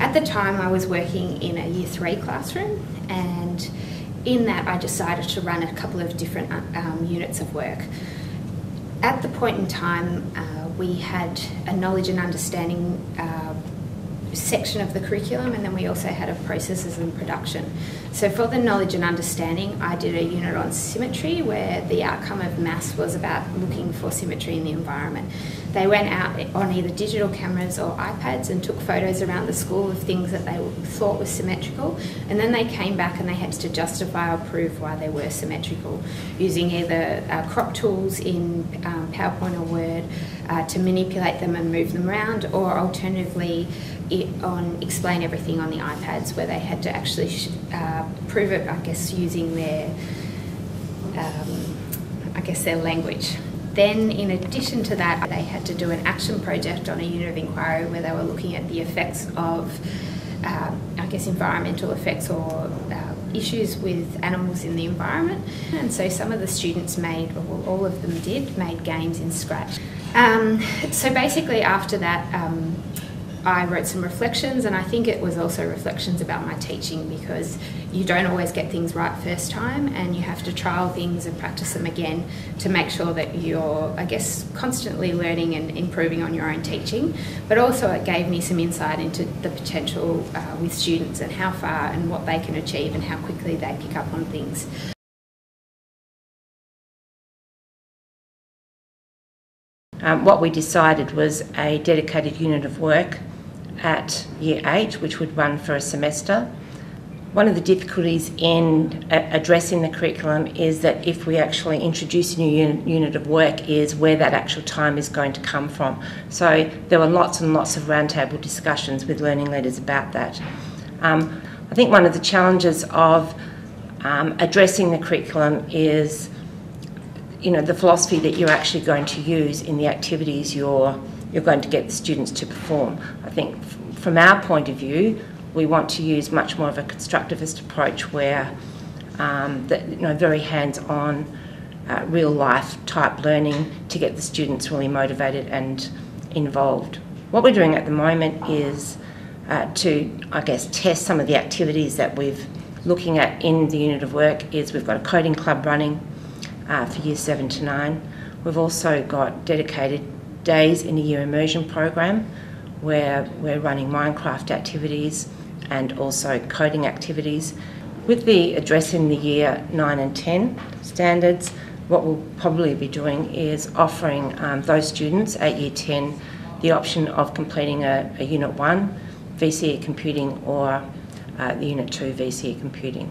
At the time, I was working in a year three classroom, and in that, I decided to run a couple of different um, units of work. At the point in time, uh, we had a knowledge and understanding uh, section of the curriculum, and then we also had a processes and production. So, for the knowledge and understanding, I did a unit on symmetry where the outcome of maths was about looking for symmetry in the environment. They went out on either digital cameras or iPads and took photos around the school of things that they thought were symmetrical, and then they came back and they had to justify or prove why they were symmetrical using either uh, crop tools in um, PowerPoint or Word uh, to manipulate them and move them around, or alternatively, on explain everything on the iPads where they had to actually uh, prove it, I guess, using their, um, I guess, their language. Then, in addition to that, they had to do an action project on a unit of inquiry where they were looking at the effects of, um, I guess, environmental effects or uh, issues with animals in the environment. And so some of the students made, well, all of them did, made games in Scratch. Um, so basically, after that, um, I wrote some reflections, and I think it was also reflections about my teaching because you don't always get things right first time, and you have to trial things and practice them again to make sure that you're, I guess, constantly learning and improving on your own teaching. But also, it gave me some insight into the potential uh, with students and how far and what they can achieve and how quickly they pick up on things. Um, what we decided was a dedicated unit of work at year eight, which would run for a semester. One of the difficulties in addressing the curriculum is that if we actually introduce a new unit of work is where that actual time is going to come from. So there were lots and lots of roundtable discussions with learning leaders about that. Um, I think one of the challenges of um, addressing the curriculum is you know the philosophy that you're actually going to use in the activities you're you're going to get the students to perform. I think from our point of view, we want to use much more of a constructivist approach where um, that you know very hands-on, uh, real-life type learning to get the students really motivated and involved. What we're doing at the moment is uh, to, I guess, test some of the activities that we've looking at in the unit of work. Is we've got a coding club running uh, for year seven to nine. We've also got dedicated days in a year immersion program where we're running Minecraft activities and also coding activities. With the addressing the year 9 and 10 standards, what we'll probably be doing is offering um, those students at year 10 the option of completing a, a Unit 1 VCE computing or uh, the Unit 2 VCE computing.